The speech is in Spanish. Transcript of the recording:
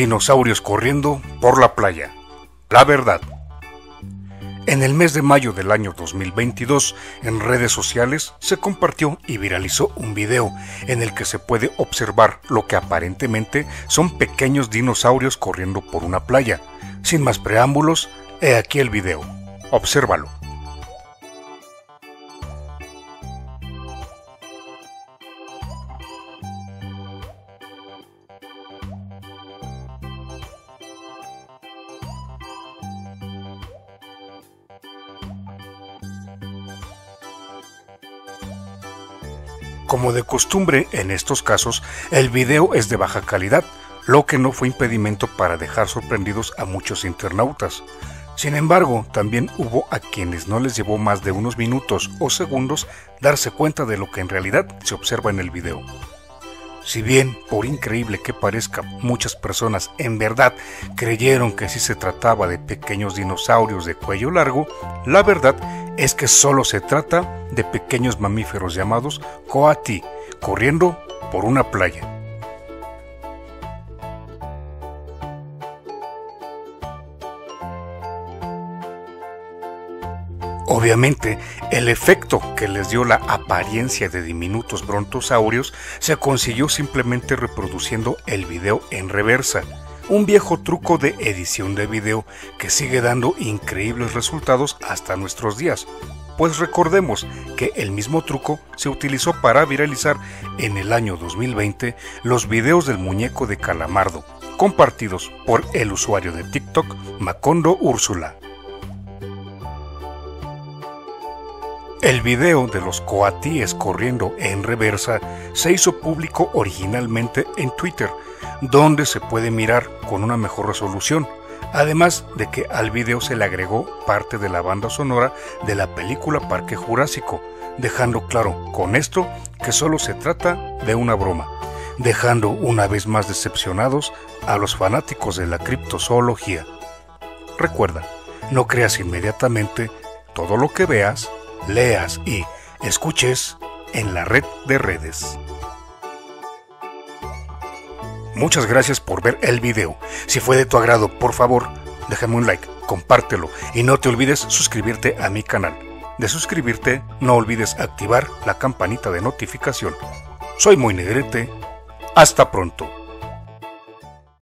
Dinosaurios corriendo por la playa. La verdad. En el mes de mayo del año 2022, en redes sociales se compartió y viralizó un video en el que se puede observar lo que aparentemente son pequeños dinosaurios corriendo por una playa. Sin más preámbulos, he aquí el video. Obsérvalo. Como de costumbre en estos casos, el video es de baja calidad, lo que no fue impedimento para dejar sorprendidos a muchos internautas. Sin embargo, también hubo a quienes no les llevó más de unos minutos o segundos darse cuenta de lo que en realidad se observa en el video. Si bien, por increíble que parezca, muchas personas en verdad creyeron que sí se trataba de pequeños dinosaurios de cuello largo, la verdad es que solo se trata de pequeños mamíferos llamados coati, corriendo por una playa. Obviamente, el efecto que les dio la apariencia de diminutos brontosaurios se consiguió simplemente reproduciendo el video en reversa, un viejo truco de edición de video que sigue dando increíbles resultados hasta nuestros días. Pues recordemos que el mismo truco se utilizó para viralizar en el año 2020 los videos del muñeco de Calamardo, compartidos por el usuario de TikTok Macondo Úrsula. El video de los coatíes corriendo en reversa se hizo público originalmente en Twitter, donde se puede mirar con una mejor resolución, además de que al video se le agregó parte de la banda sonora de la película Parque Jurásico, dejando claro con esto que solo se trata de una broma, dejando una vez más decepcionados a los fanáticos de la criptozoología. Recuerda, no creas inmediatamente todo lo que veas leas y escuches en la red de redes. Muchas gracias por ver el video. Si fue de tu agrado, por favor, déjame un like, compártelo y no te olvides suscribirte a mi canal. De suscribirte, no olvides activar la campanita de notificación. Soy muy negrete. Hasta pronto.